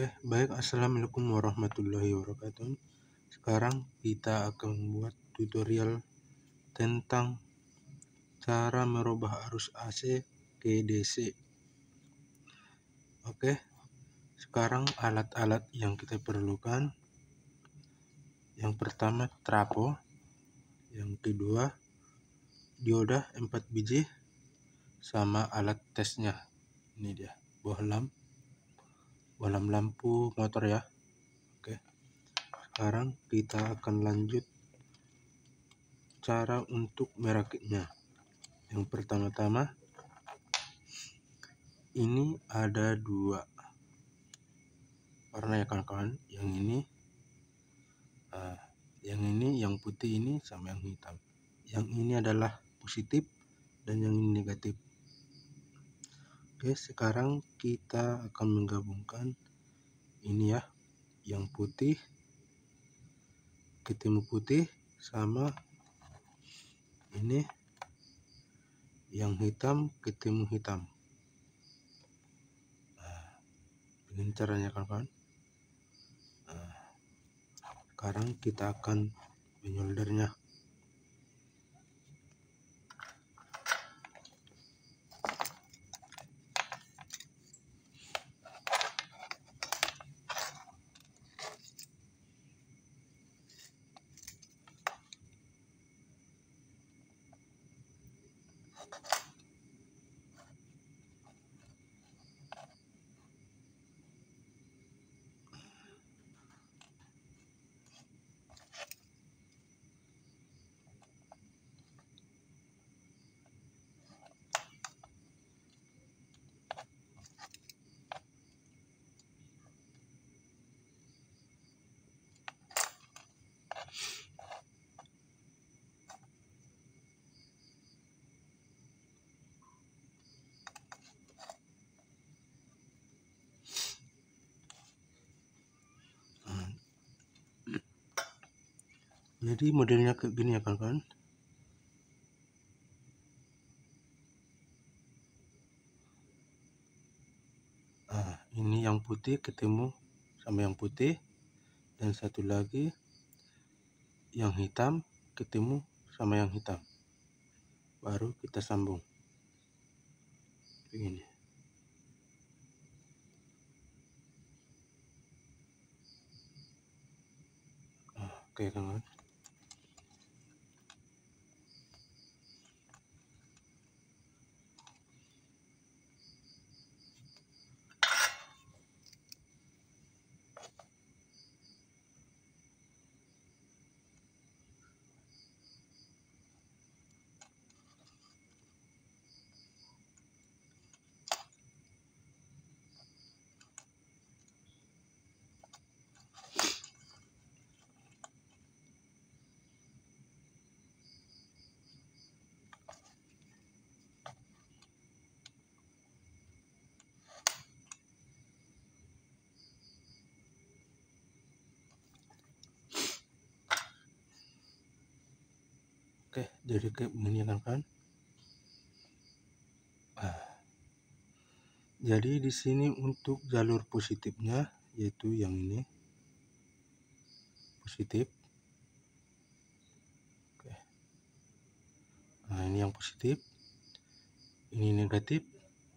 Oke, baik. Assalamualaikum warahmatullahi wabarakatuh. Sekarang kita akan membuat tutorial tentang cara merubah arus AC ke DC. Oke, sekarang alat-alat yang kita perlukan. Yang pertama trapo, yang kedua dioda 4 biji sama alat tesnya. Ini dia, bohlam bohlam lampu motor ya. Oke. Sekarang kita akan lanjut cara untuk merakitnya. Yang pertama-tama ini ada dua warna ya kawan-kawan. Yang ini uh, yang ini yang putih ini sama yang hitam. Yang ini adalah positif dan yang ini negatif. Oke, sekarang kita akan menggabungkan ini ya, yang putih ketemu putih sama ini yang hitam ketemu hitam. Nah, begini caranya kawan-kawan. Nah, sekarang kita akan menyoldernya. Jadi modelnya kayak gini ya kawan-kawan? Nah, ini yang putih ketemu sama yang putih. Dan satu lagi yang hitam ketemu sama yang hitam. Baru kita sambung. Begini. Oke kawan Oke, jadi kayak begini kan kan? Nah, jadi di sini untuk jalur positifnya yaitu yang ini positif. Oke. Nah, ini yang positif. Ini negatif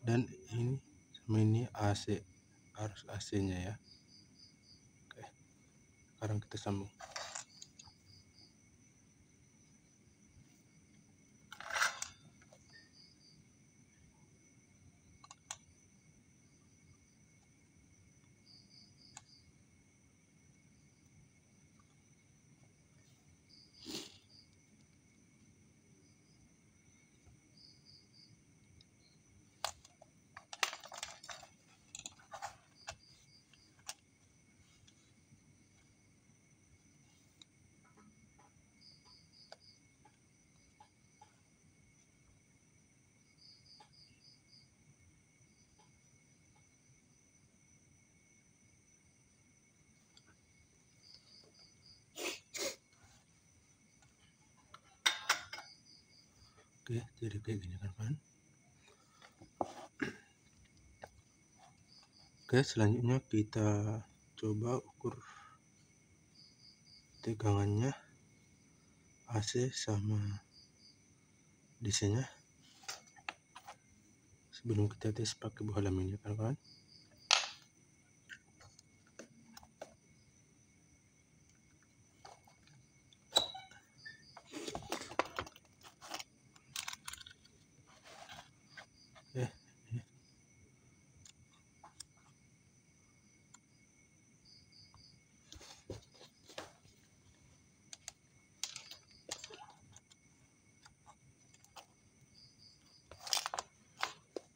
dan ini sama ini AC harus AC-nya ya. Oke. Sekarang kita sambung. Oke jadi kayak gini kan kan oke selanjutnya kita coba ukur tegangannya AC sama DC nya sebelum kita tes pakai buah lamin ya kawan-kawan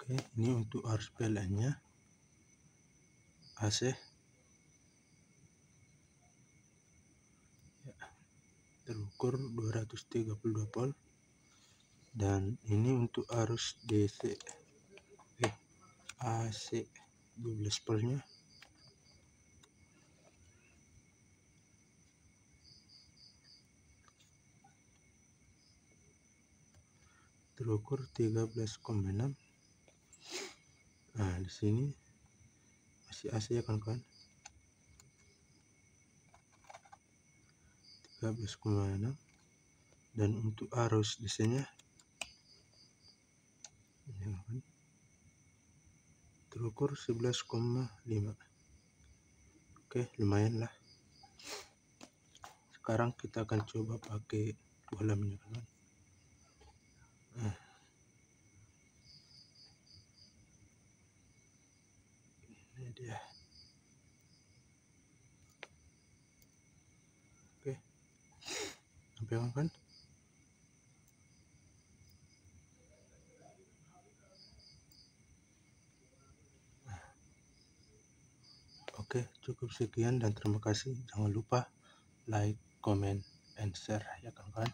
Oke, ini untuk arus PLN-nya AC. Ya, terukur 232 volt. Dan ini untuk arus DC eh AC 12 voltnya. Terukur 13,6 nah di sini masih AC ya kan 13,6 dan untuk arus ya. Kan terukur 11,5 oke lumayan lah. Sekarang kita akan coba pakai bola minyak kan nah dia oke sampai kan Oke, cukup sekian dan terima kasih. Jangan lupa like, comment, and share ya kawan-kawan.